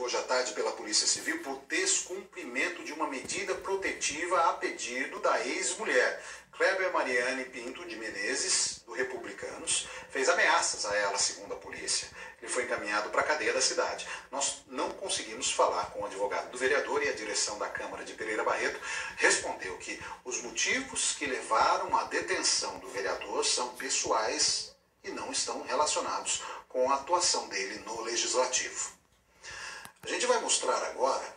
hoje à tarde pela Polícia Civil por descumprimento de uma medida protetiva a pedido da ex-mulher. Kleber Mariane Pinto de Menezes, do Republicanos, fez ameaças a ela, segundo a polícia. Ele foi encaminhado para a cadeia da cidade. Nós não conseguimos falar com o advogado do vereador e a direção da Câmara de Pereira Barreto respondeu que os motivos que levaram à detenção do vereador são pessoais e não estão relacionados com a atuação dele no legislativo. Mostrar agora